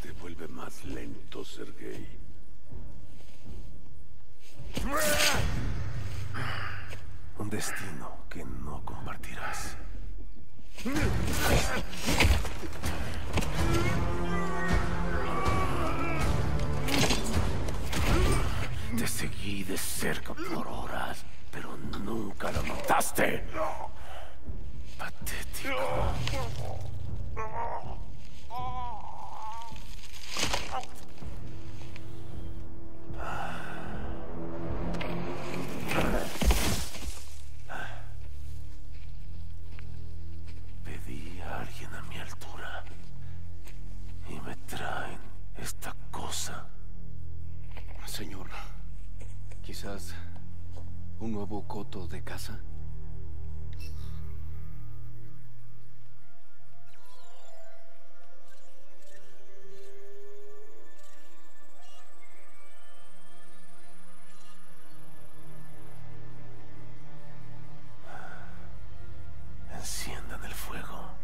te vuelve más lento, Sergei. Un destino que no compartirás. Te seguí de cerca por horas, pero nunca lo mataste. Patético. Quizás un nuevo coto de casa. Enciendan el fuego.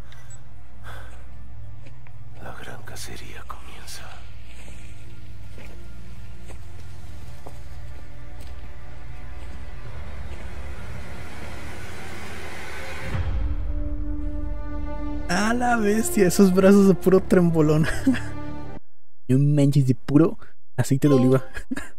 La gran cacería comienza. A la bestia, esos brazos de puro trembolón. y un manches de puro aceite de oliva.